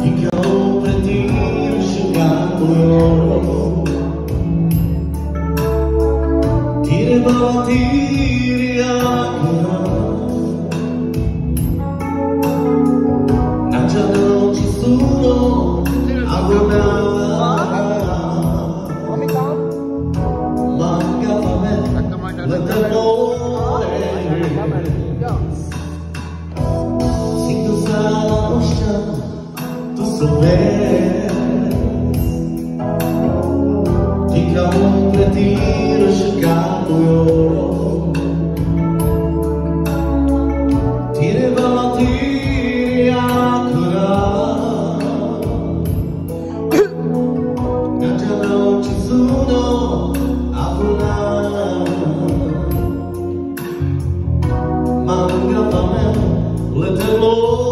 Ikaw pretiro sigamoyo Tire bavatiri akura Non c'è non ci sono agonare Manca a me l'amore Sinto Fica um retiro chegado eu Tire valati a curar Ganja não te suno a volar Manga pamen letelores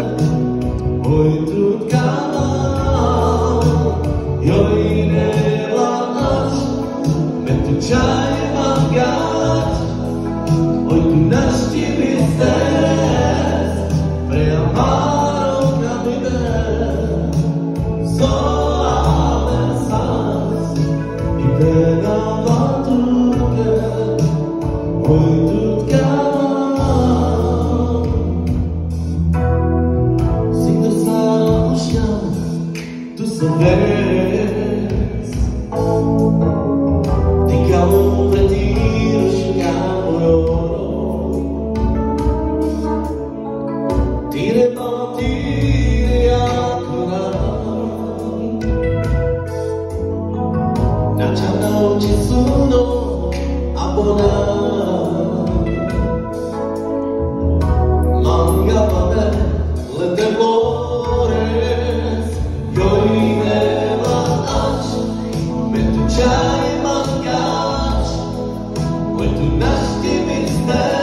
aventura Oito canal Yoine vaat Metu jai calor para ti chegar por Tire para ti a curar Na chana te suno abonar Nasz Ciebie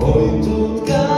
Oi, tudo cá.